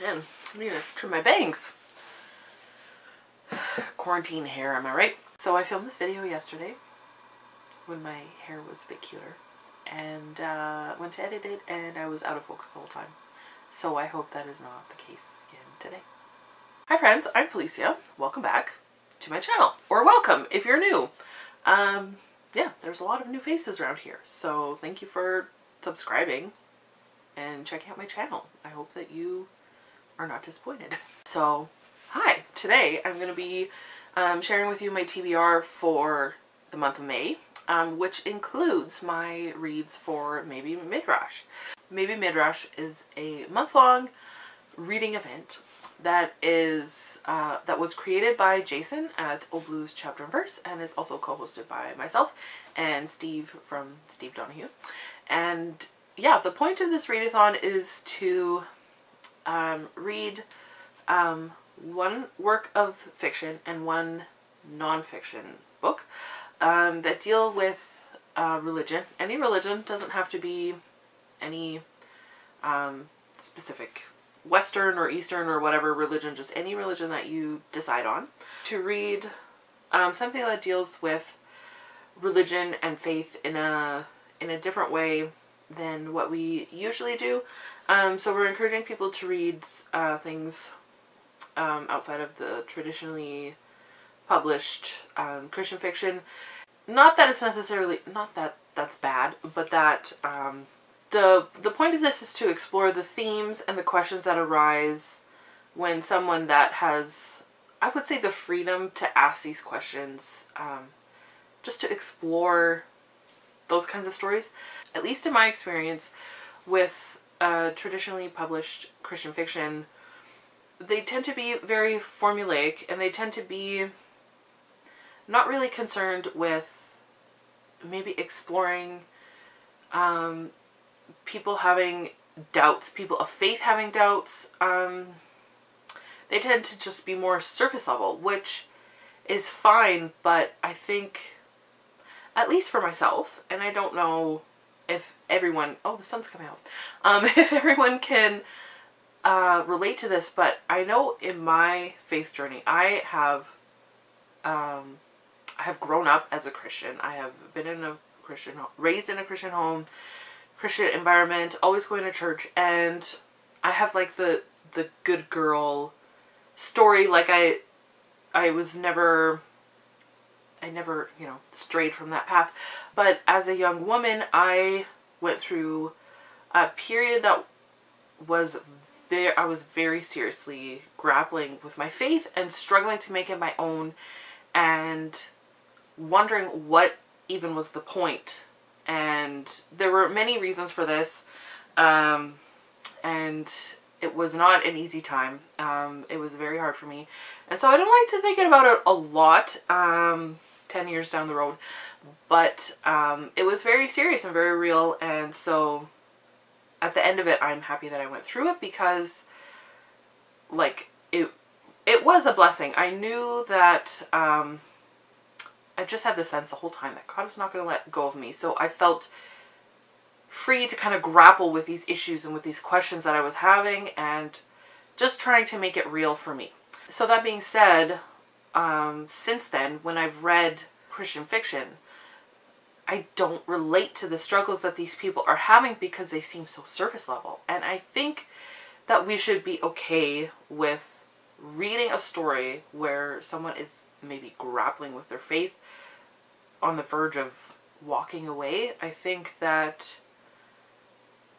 Man, I need to trim my bangs. Quarantine hair, am I right? So I filmed this video yesterday when my hair was a bit cuter and uh, went to edit it and I was out of focus the whole time. So I hope that is not the case again today. Hi friends, I'm Felicia. Welcome back to my channel. Or welcome if you're new. Um, yeah, there's a lot of new faces around here. So thank you for subscribing and checking out my channel. I hope that you are not disappointed. So, hi. Today I'm going to be um, sharing with you my TBR for the month of May, um, which includes my reads for Maybe Midrash. Maybe Midrash is a month-long reading event that is uh, that was created by Jason at Old Blues Chapter and Verse and is also co-hosted by myself and Steve from Steve Donahue. And yeah, the point of this readathon is to um, read um, one work of fiction and one nonfiction book um, that deal with uh, religion. Any religion doesn't have to be any um, specific Western or Eastern or whatever religion, just any religion that you decide on. To read um, something that deals with religion and faith in a in a different way than what we usually do. Um, so we're encouraging people to read uh, things um, outside of the traditionally published um, Christian fiction. Not that it's necessarily, not that that's bad, but that um, the, the point of this is to explore the themes and the questions that arise when someone that has, I would say the freedom to ask these questions, um, just to explore those kinds of stories. At least in my experience with uh, traditionally published Christian fiction, they tend to be very formulaic and they tend to be not really concerned with maybe exploring um, people having doubts, people of faith having doubts. Um, they tend to just be more surface level, which is fine, but I think, at least for myself, and I don't know if everyone, oh, the sun's coming out, um, if everyone can uh, relate to this, but I know in my faith journey, I have, um, I have grown up as a Christian. I have been in a Christian, raised in a Christian home, Christian environment, always going to church, and I have like the the good girl story. Like I, I was never, I never, you know, strayed from that path. But as a young woman, I went through a period that was there I was very seriously grappling with my faith and struggling to make it my own and wondering what even was the point. And there were many reasons for this. Um, and it was not an easy time. Um, it was very hard for me. And so I don't like to think about it a lot um, 10 years down the road. But um, it was very serious and very real. And so at the end of it, I'm happy that I went through it because, like, it it was a blessing. I knew that um, I just had the sense the whole time that God was not going to let go of me. So I felt free to kind of grapple with these issues and with these questions that I was having and just trying to make it real for me. So that being said, um, since then, when I've read Christian fiction, I don't relate to the struggles that these people are having because they seem so surface level. And I think that we should be okay with reading a story where someone is maybe grappling with their faith on the verge of walking away. I think that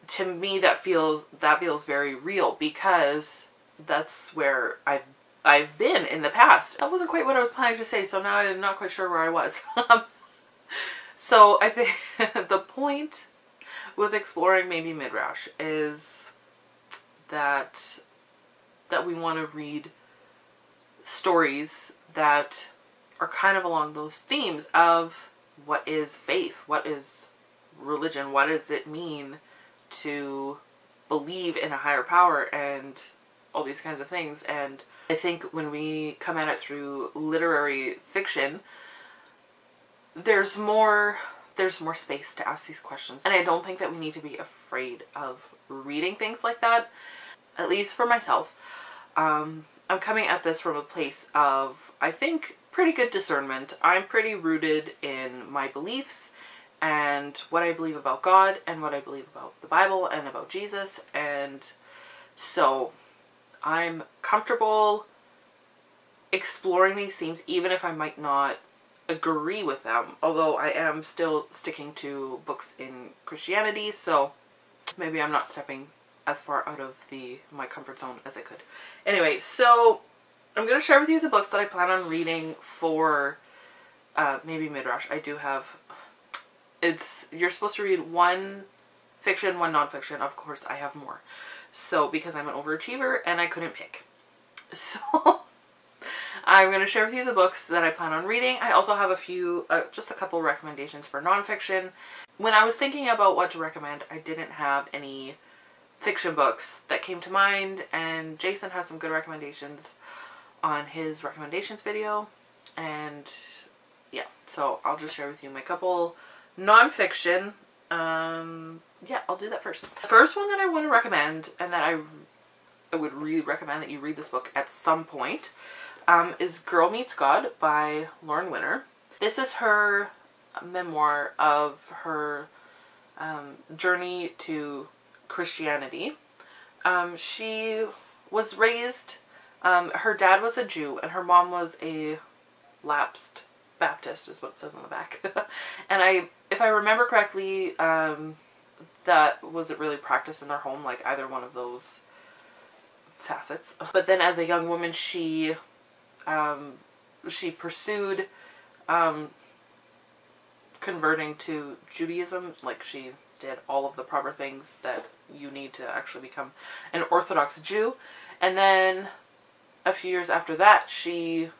to me that feels that feels very real because that's where I've I've been in the past. That wasn't quite what I was planning to say, so now I'm not quite sure where I was. So I think the point with exploring maybe Midrash is that that we want to read stories that are kind of along those themes of what is faith, what is religion, what does it mean to believe in a higher power and all these kinds of things. And I think when we come at it through literary fiction, there's more there's more space to ask these questions. And I don't think that we need to be afraid of reading things like that. at least for myself, um, I'm coming at this from a place of, I think, pretty good discernment. I'm pretty rooted in my beliefs and what I believe about God and what I believe about the Bible and about Jesus. And so I'm comfortable exploring these themes even if I might not agree with them. Although I am still sticking to books in Christianity, so maybe I'm not stepping as far out of the my comfort zone as I could. Anyway, so I'm going to share with you the books that I plan on reading for uh, maybe Midrash. I do have, it's, you're supposed to read one fiction, one nonfiction. Of course, I have more. So, because I'm an overachiever and I couldn't pick. So, I'm going to share with you the books that I plan on reading. I also have a few, uh, just a couple recommendations for nonfiction. When I was thinking about what to recommend, I didn't have any fiction books that came to mind and Jason has some good recommendations on his recommendations video and yeah so I'll just share with you my couple nonfiction um yeah I'll do that first the first one that I want to recommend and that I, I would really recommend that you read this book at some point um, is Girl Meets God by Lauren Winner this is her memoir of her um, journey to Christianity. Um, she was raised, um, her dad was a Jew and her mom was a lapsed Baptist is what it says on the back. and I, if I remember correctly, um, that wasn't really practiced in their home, like either one of those facets. But then as a young woman, she, um, she pursued, um, converting to Judaism, like she did all of the proper things that you need to actually become an Orthodox Jew. And then a few years after that, she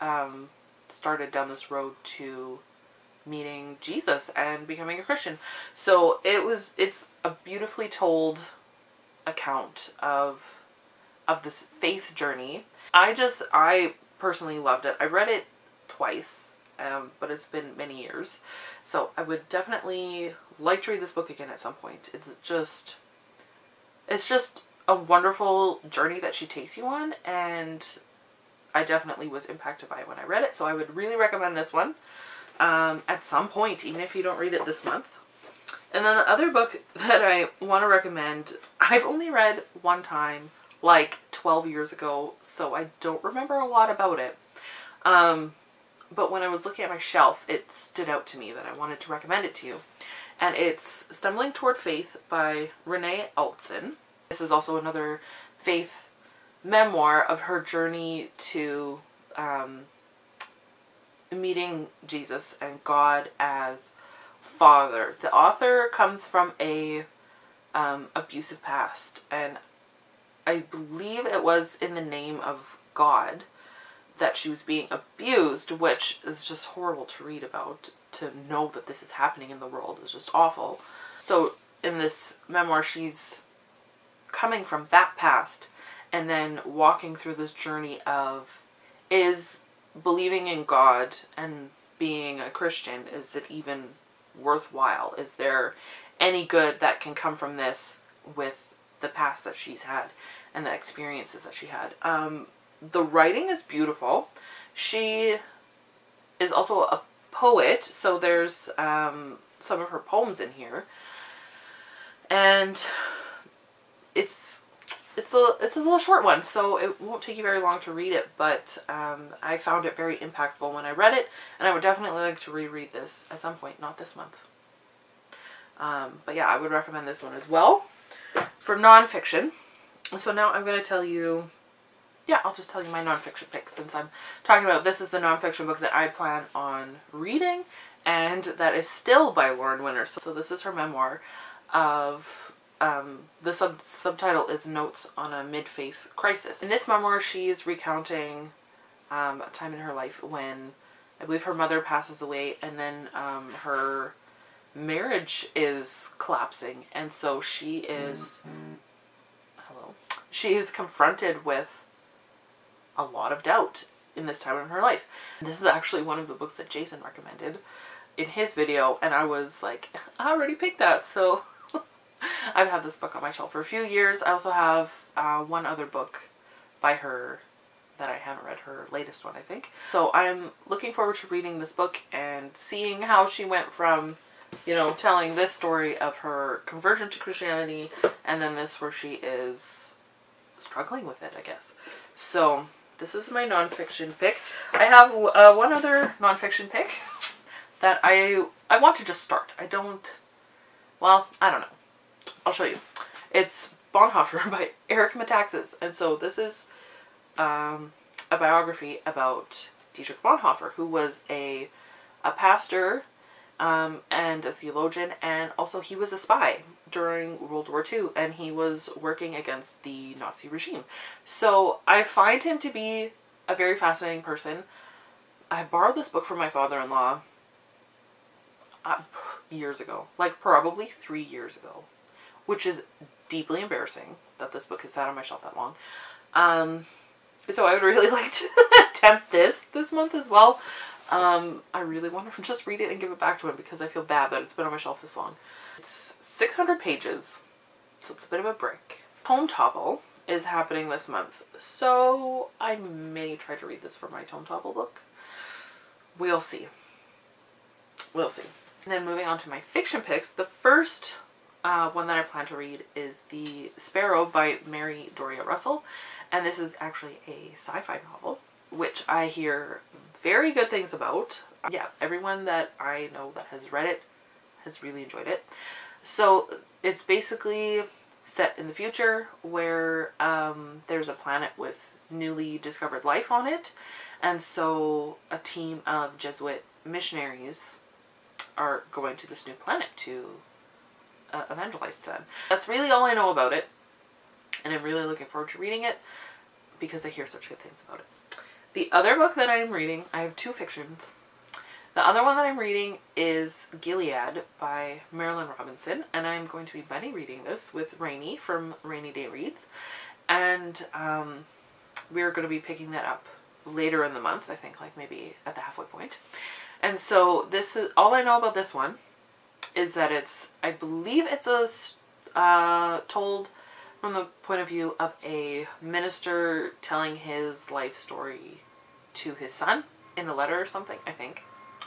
um, started down this road to meeting Jesus and becoming a Christian. So it was it's a beautifully told account of of this faith journey. I just I personally loved it. I read it twice, um, but it's been many years. So I would definitely like to read this book again at some point. It's just, it's just a wonderful journey that she takes you on and I definitely was impacted by it when I read it. So I would really recommend this one um, at some point, even if you don't read it this month. And then the other book that I want to recommend, I've only read one time, like 12 years ago, so I don't remember a lot about it. Um, but when I was looking at my shelf, it stood out to me that I wanted to recommend it to you. And it's Stumbling Toward Faith by Renee Altson. This is also another faith memoir of her journey to um, meeting Jesus and God as father. The author comes from a um, abusive past and I believe it was in the name of God that she was being abused, which is just horrible to read about, to know that this is happening in the world is just awful. So in this memoir, she's coming from that past and then walking through this journey of is believing in God and being a Christian, is it even worthwhile? Is there any good that can come from this with the past that she's had and the experiences that she had? Um, the writing is beautiful. She is also a poet, so there's um, some of her poems in here. And it's it's a it's a little short one, so it won't take you very long to read it, but um, I found it very impactful when I read it, and I would definitely like to reread this at some point, not this month. Um, but yeah, I would recommend this one as well for nonfiction. So now I'm going to tell you yeah, I'll just tell you my nonfiction picks since I'm talking about this is the nonfiction book that I plan on reading and that is still by Lauren Winner. So this is her memoir of, um, the sub subtitle is Notes on a Mid-Faith Crisis. In this memoir, she is recounting um, a time in her life when I believe her mother passes away and then um, her marriage is collapsing and so she is, hello, she is confronted with a lot of doubt in this time in her life. This is actually one of the books that Jason recommended in his video and I was like, I already picked that so I've had this book on my shelf for a few years. I also have uh, one other book by her that I haven't read, her latest one, I think. So I'm looking forward to reading this book and seeing how she went from, you know, telling this story of her conversion to Christianity and then this where she is struggling with it, I guess. So this is my nonfiction pick. I have uh, one other nonfiction pick that I I want to just start. I don't, well, I don't know. I'll show you. It's Bonhoeffer by Eric Metaxas. And so this is um, a biography about Dietrich Bonhoeffer, who was a, a pastor um, and a theologian, and also he was a spy during World War II, and he was working against the Nazi regime. So I find him to be a very fascinating person. I borrowed this book from my father-in-law uh, years ago, like probably three years ago, which is deeply embarrassing that this book has sat on my shelf that long. Um, so I would really like to attempt this this month as well. Um, I really want to just read it and give it back to him because I feel bad that it's been on my shelf this long. It's 600 pages, so it's a bit of a break. Tome Topple is happening this month, so I may try to read this for my Tome Topple book. We'll see. We'll see. And then moving on to my fiction picks, the first uh, one that I plan to read is The Sparrow by Mary Doria Russell. And this is actually a sci-fi novel, which I hear very good things about. Yeah, everyone that I know that has read it has really enjoyed it. So it's basically set in the future where um, there's a planet with newly discovered life on it. And so a team of Jesuit missionaries are going to this new planet to uh, evangelize to them. That's really all I know about it. And I'm really looking forward to reading it because I hear such good things about it. The other book that I'm reading, I have two fictions. The other one that I'm reading is Gilead by Marilynne Robinson, and I'm going to be buddy reading this with Rainey from Rainey Day Reads. And um, we're going to be picking that up later in the month, I think like maybe at the halfway point. And so this is, all I know about this one is that it's, I believe it's a, uh, told from the point of view of a minister telling his life story to his son in a letter or something, I think.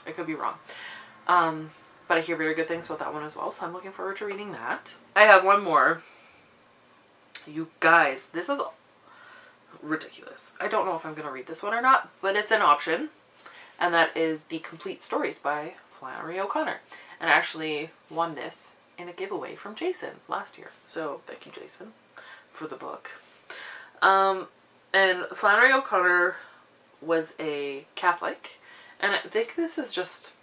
I could be wrong. Um, but I hear very good things about that one as well, so I'm looking forward to reading that. I have one more. You guys, this is ridiculous. I don't know if I'm going to read this one or not, but it's an option. And that is The Complete Stories by Flannery O'Connor. And actually won this in a giveaway from Jason last year. So thank you, Jason, for the book. Um, and Flannery O'Connor was a Catholic. And I think this is just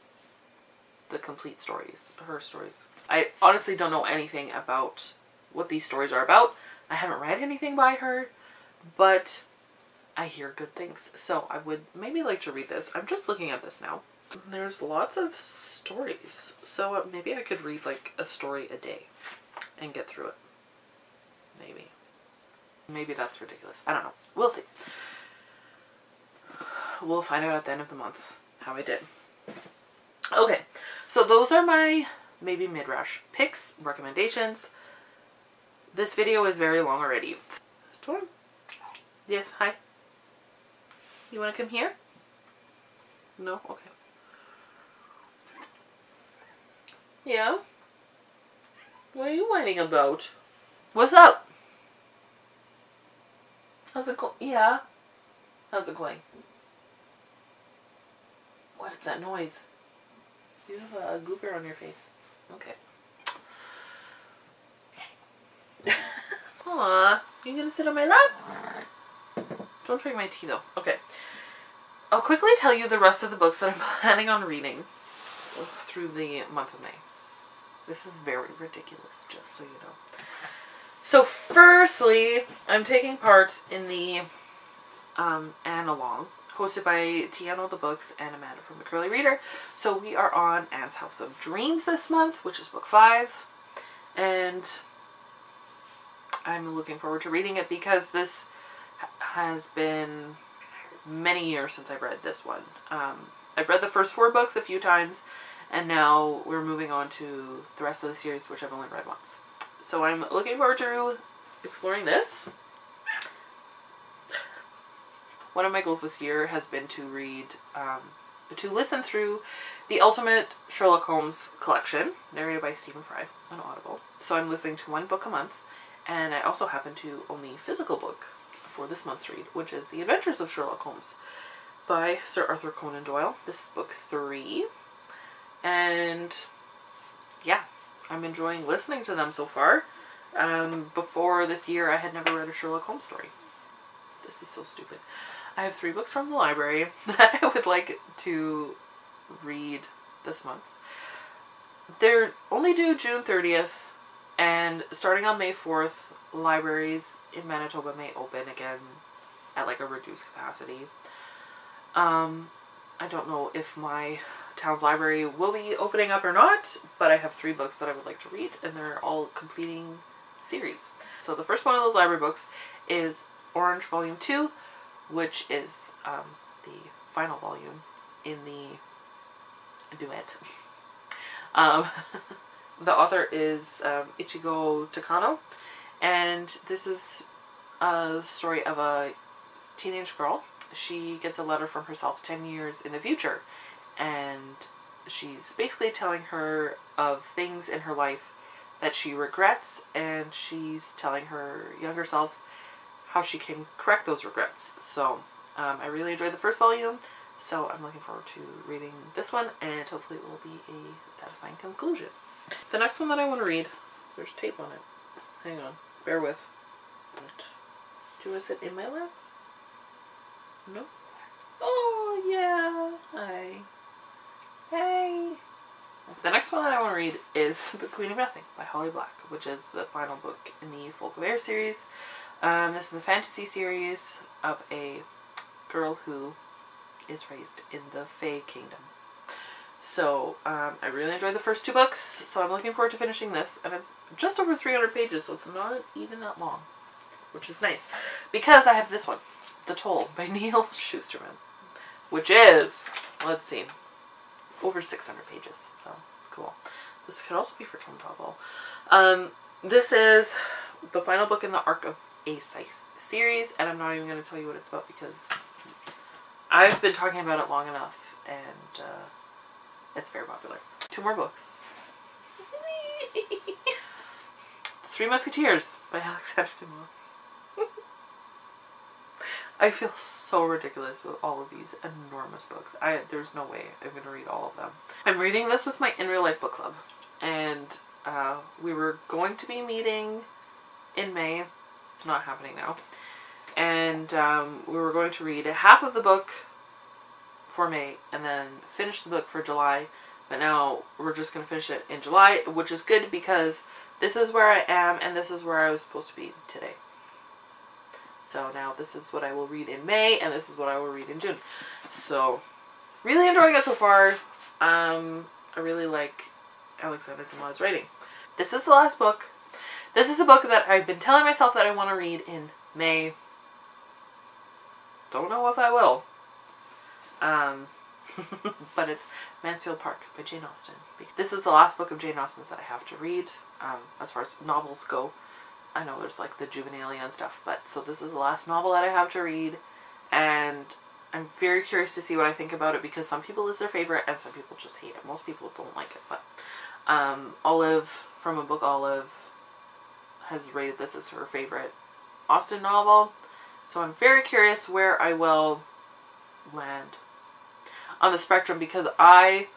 the complete stories, her stories. I honestly don't know anything about what these stories are about. I haven't read anything by her, but I hear good things. So I would maybe like to read this. I'm just looking at this now. There's lots of stories. So uh, maybe I could read like a story a day and get through it. Maybe. Maybe that's ridiculous. I don't know. We'll see. We'll find out at the end of the month how I did. Okay, so those are my maybe Midrash picks, recommendations. This video is very long already. Storm? Yes, hi. You want to come here? No? Okay. Yeah? What are you whining about? What's up? How's it going? Yeah. How's it going? What is that noise? You have a, a gooper on your face. Okay. Aw, you gonna sit on my lap? Don't drink my tea though. Okay. I'll quickly tell you the rest of the books that I'm planning on reading through the month of May. This is very ridiculous, just so you know. So firstly, I'm taking part in the um, Anne Along, hosted by Tiano the Books and Amanda from the Curly Reader. So we are on Anne's House of Dreams this month, which is book five. And I'm looking forward to reading it because this has been many years since I've read this one. Um, I've read the first four books a few times and now we're moving on to the rest of the series which I've only read once. So I'm looking forward to exploring this. One of my goals this year has been to read, um, to listen through the Ultimate Sherlock Holmes collection, narrated by Stephen Fry on Audible. So I'm listening to one book a month, and I also happen to own the physical book for this month's read, which is The Adventures of Sherlock Holmes by Sir Arthur Conan Doyle. This is book three, and yeah, I'm enjoying listening to them so far. Um, before this year, I had never read a Sherlock Holmes story. This is so stupid. I have three books from the library that I would like to read this month. They're only due June 30th, and starting on May 4th, libraries in Manitoba may open again at like a reduced capacity. Um, I don't know if my town's library will be opening up or not, but I have three books that I would like to read, and they're all completing series. So the first one of those library books is Orange Volume 2, which is um, the final volume in the duet. um, the author is um, Ichigo Takano, and this is a story of a teenage girl. She gets a letter from herself 10 years in the future, and she's basically telling her of things in her life that she regrets, and she's telling her younger self how she can correct those regrets. So um, I really enjoyed the first volume, so I'm looking forward to reading this one, and hopefully it will be a satisfying conclusion. The next one that I want to read, there's tape on it. Hang on, bear with. Do to sit in my lap? No? Oh, yeah. Hi. The next one that I want to read is The Queen of Nothing by Holly Black, which is the final book in the Folk of Air series. Um, this is a fantasy series of a girl who is raised in the Fae Kingdom. So, um, I really enjoyed the first two books, so I'm looking forward to finishing this. And it's just over 300 pages, so it's not even that long, which is nice. Because I have this one, The Toll by Neal Shusterman, which is, let's see, over 600 pages. So, cool. This could also be for Tome Topple. Um, this is the final book in the Arc of a Scythe series, and I'm not even going to tell you what it's about because I've been talking about it long enough, and uh, it's very popular. Two more books. Three Musketeers by Alexander Dumas. I feel so ridiculous with all of these enormous books. I There's no way I'm going to read all of them. I'm reading this with my In Real Life book club, and uh, we were going to be meeting in May it's not happening now. And um, we were going to read half of the book for May and then finish the book for July. But now we're just going to finish it in July, which is good because this is where I am and this is where I was supposed to be today. So now this is what I will read in May and this is what I will read in June. So really enjoying it so far. Um, I really like Alexander Dumas' writing. This is the last book this is a book that I've been telling myself that I want to read in May. Don't know if I will. Um, but it's Mansfield Park by Jane Austen. This is the last book of Jane Austen's that I have to read um, as far as novels go. I know there's like the juvenilia and stuff, but so this is the last novel that I have to read, and I'm very curious to see what I think about it because some people is their favorite and some people just hate it. Most people don't like it, but um, Olive from a book Olive has rated this as her favorite Austen novel. So I'm very curious where I will land on the spectrum because I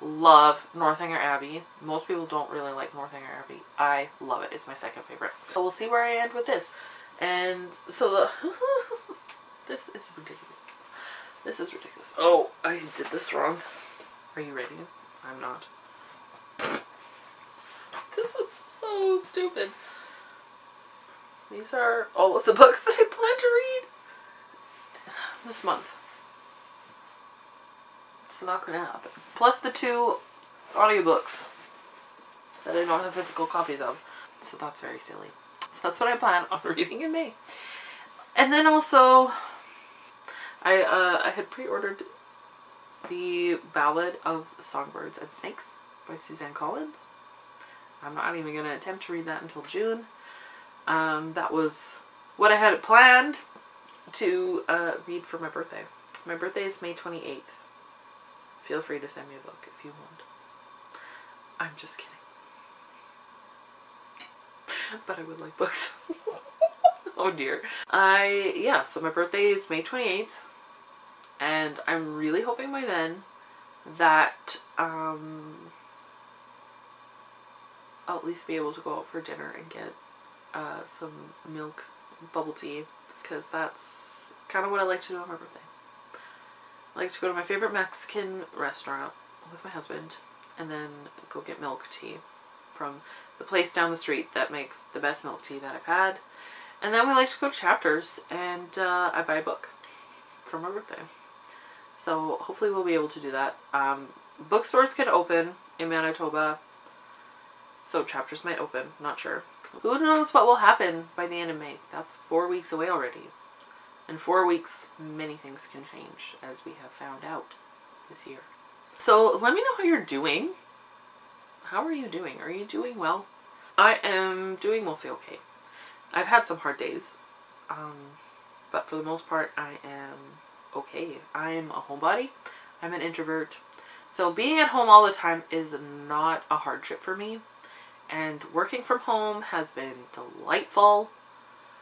love Northanger Abbey. Most people don't really like Northanger Abbey. I love it. It's my second favorite. So we'll see where I end with this. And so the this is ridiculous. This is ridiculous. Oh, I did this wrong. Are you ready? I'm not. this is so stupid. These are all of the books that I plan to read this month. It's not to happen. Plus the two audiobooks that I don't have physical copies of. So that's very silly. So that's what I plan on reading in May. And then also, I, uh, I had pre-ordered the Ballad of Songbirds and Snakes by Suzanne Collins. I'm not even going to attempt to read that until June. Um, that was what I had planned to uh, read for my birthday. My birthday is May 28th. Feel free to send me a book if you want. I'm just kidding. but I would like books. oh dear. I, yeah, so my birthday is May 28th. And I'm really hoping by then that um, I'll at least be able to go out for dinner and get uh, some milk bubble tea because that's kind of what I like to do on my birthday. I like to go to my favorite Mexican restaurant with my husband and then go get milk tea from the place down the street that makes the best milk tea that I've had. And then we like to go to Chapters and uh, I buy a book for my birthday. So hopefully we'll be able to do that. Um, bookstores can open in Manitoba. So Chapters might open, not sure. Who knows what will happen by the end of May? That's four weeks away already. In four weeks, many things can change, as we have found out this year. So let me know how you're doing. How are you doing? Are you doing well? I am doing mostly okay. I've had some hard days, um, but for the most part, I am okay. I'm a homebody. I'm an introvert. So being at home all the time is not a hardship for me. And working from home has been delightful.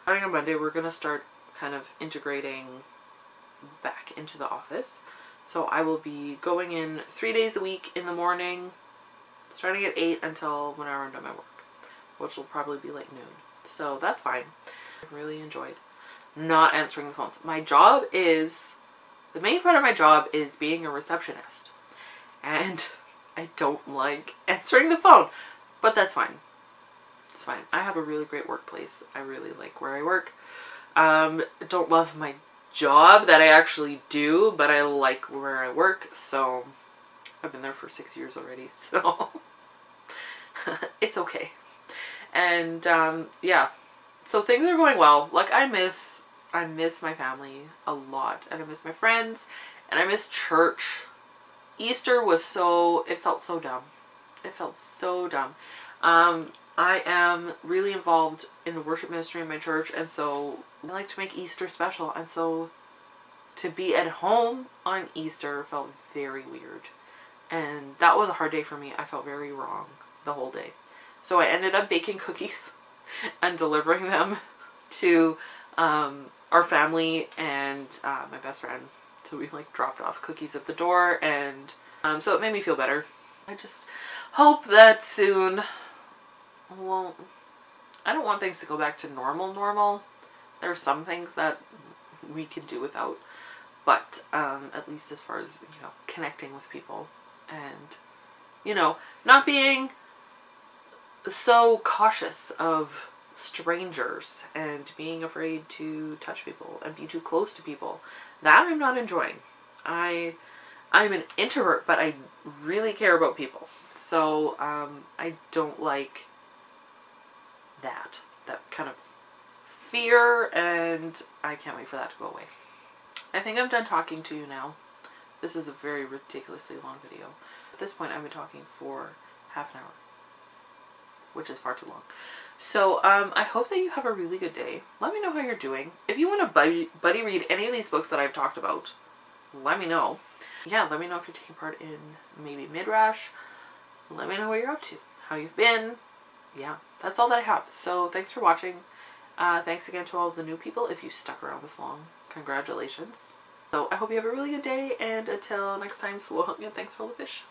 Starting on Monday, we're going to start kind of integrating back into the office. So I will be going in three days a week in the morning, starting at 8 until whenever I'm done my work, which will probably be like noon. So that's fine. I've really enjoyed not answering the phones. My job is, the main part of my job is being a receptionist. And I don't like answering the phone, but that's fine. It's fine. I have a really great workplace. I really like where I work. Um, don't love my job that I actually do, but I like where I work, so I've been there for six years already, so it's okay. And um, yeah, so things are going well. Like I miss, I miss my family a lot, and I miss my friends, and I miss church. Easter was so, it felt so dumb. It felt so dumb. Um, I am really involved in the worship ministry in my church, and so I like to make Easter special. And so to be at home on Easter felt very weird. And that was a hard day for me. I felt very wrong the whole day. So I ended up baking cookies and delivering them to um, our family and uh, my best friend. So we like dropped off cookies at the door and um, so it made me feel better. I just hope that soon well, I don't want things to go back to normal normal. There are some things that we can do without, but um, at least as far as, you know, connecting with people and, you know, not being so cautious of strangers and being afraid to touch people and be too close to people. That I'm not enjoying. I I'm an introvert, but I really care about people. So um, I don't like that. That kind of fear and I can't wait for that to go away. I think I'm done talking to you now. This is a very ridiculously long video. At this point I've been talking for half an hour, which is far too long. So um, I hope that you have a really good day. Let me know how you're doing. If you want to buddy, buddy read any of these books that I've talked about, let me know. Yeah, let me know if you're taking part in maybe Midrash. Let me know what you're up to, how you've been, yeah, that's all that I have. So thanks for watching. Uh, thanks again to all the new people. If you stuck around this long, congratulations. So I hope you have a really good day, and until next time, so thanks for all the fish.